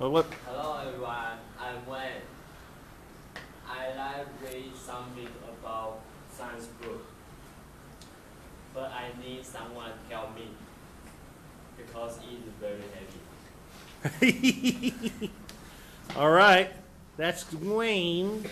Well, Hello everyone, I'm Wayne. I like read something about science book, but I need someone to help me because it is very heavy. all right, that's Wayne.